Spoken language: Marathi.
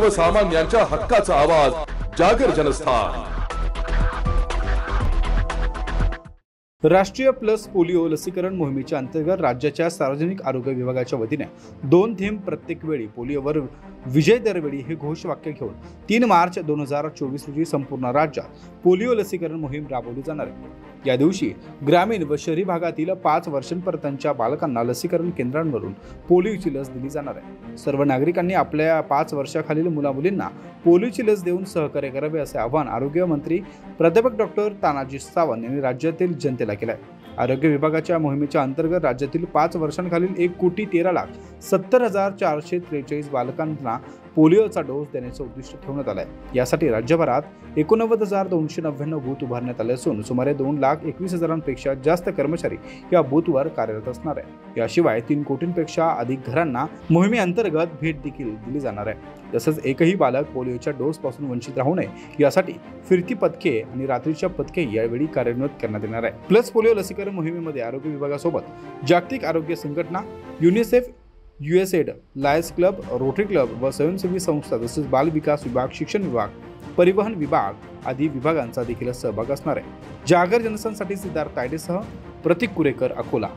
सर्वसामान्यांच्या हक्काचा आवाज जागर जनस्थान. राष्ट्रीय प्लस पोलिओ लसीकरण मोहिमेच्या अंतर्गत राज्याच्या सार्वजनिक आरोग्य विभागाच्या वतीने दोन थेंब प्रत्येक वेळी पोलिओवर विजय दरवेळी हे घोषवाक्य घेऊन तीन मार्च दोन हजार चोवीस रोजी संपूर्ण राज्यात पोलिओ लसीकरण मोहीम राबवली जाणार आहे. या दिवशी ग्रामीण व शहरी भागातील पाच वर्षांपर्यंतच्या बालकांना लसीकरण केंद्रांवरून पोलिओची लस दिली जाणार आहे. सर्व नागरिकांनी आपल्या पाच वर्षाखालील मुलामुलींना पोलिओची लस देऊन सहकार्य करावे असे आवाहन आरोग्यमंत्री प्राध्यापक डॉक्टर तानाजी सावंत यांनी राज्यातील जनतेला केलं आहे. आरोग्य विभागाच्या मोहिमेच्या अंतर्गत राज्यातील पाच वर्षांखालील एक कोटी तेरा लाख सत्तर हजार चारशे त्रेचाळीस बालकांना पोलिओचा डोस देण्याचं उद्दिष्ट ठेवण्यात आलं आहे यासाठी राज्यभरात एकोणनव्वद हजार दोनशे नव्याण्णव बूथ उभारण्यात आले असून सुमारे दोन लाख एकवीस हजारांपेक्षा जास्त कर्मचारी या बूथवर कार्यरत असणार आहे. याशिवाय तीन कोटींपेक्षा अधिक घरांना मोहिमेअंतर्गत भेट देखील दिली जाणार आहे. तसंच एकही बालक पोलिओच्या डोसपासून वंचित राहू नये यासाठी फिरती पथके आणि रात्रीच्या पथके यावेळी कार्यान्वित करण्यात येणार आहे. प्लस पोलिओ लसीकरण मोहिमेमध्ये आरोग्य विभागासोबत जागतिक आरोग्य संघटना UNICEF USAID Lions club Rotary club व स्वयंसेवी संस्था तसेच बाल विकास विभाग शिक्षण विभाग परिवहन विभाग आदी विभागांचा देखील सहभाग असणार आहे. जागर जनसंसाठी सिद्धार्थ तायडेसह प्रतीक कुरेकर अकोला.